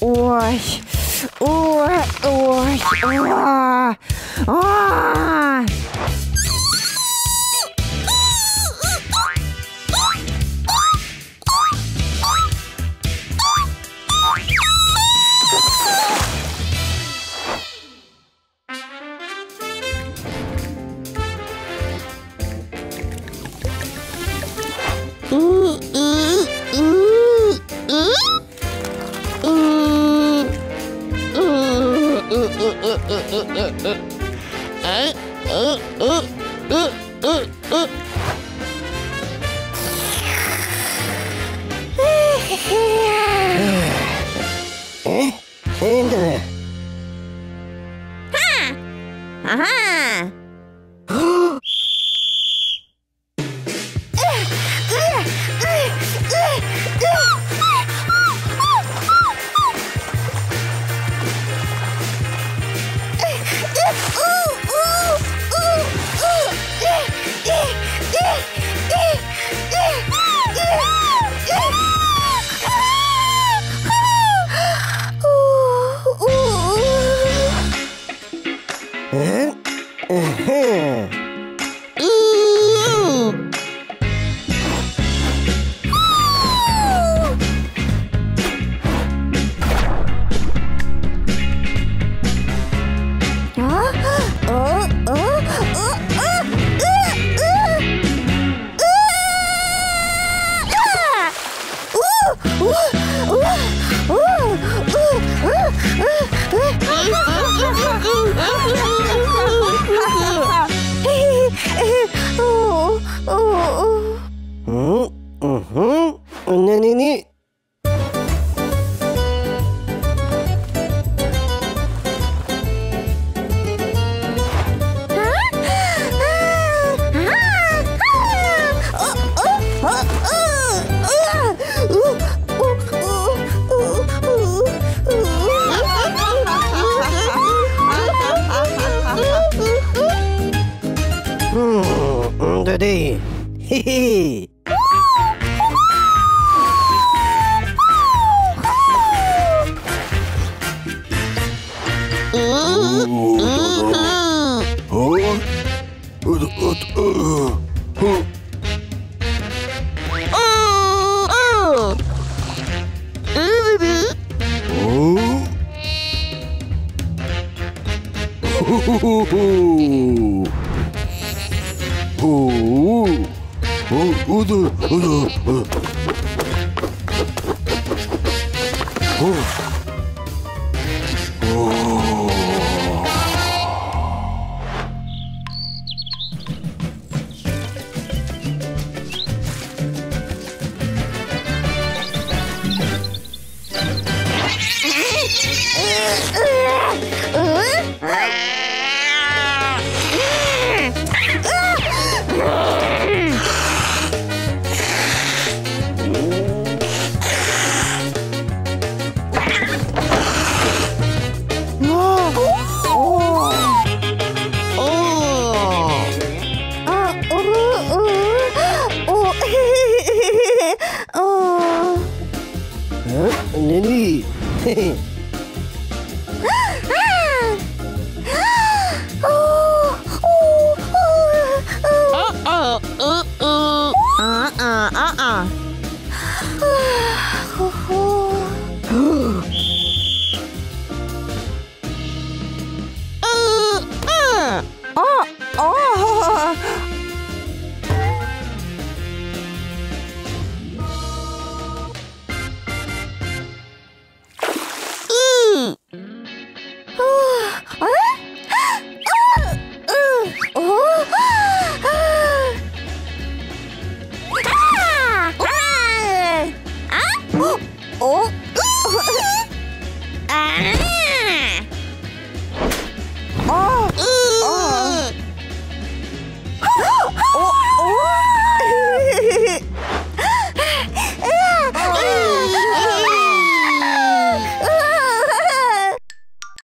Ой. Ой, ой, ой. А, а. 嗯嗯嗯嗯嗯嗯，哎，嗯嗯嗯嗯嗯。嘿嘿嘿。嗯，嗯，对。哈，啊哈。Huh? Uh-huh. Dundee. Hee hee. Ooh. Ooh. Oh, oh, the, oh, the, oh. oh. 嗯你伶嘿嘿。Ah!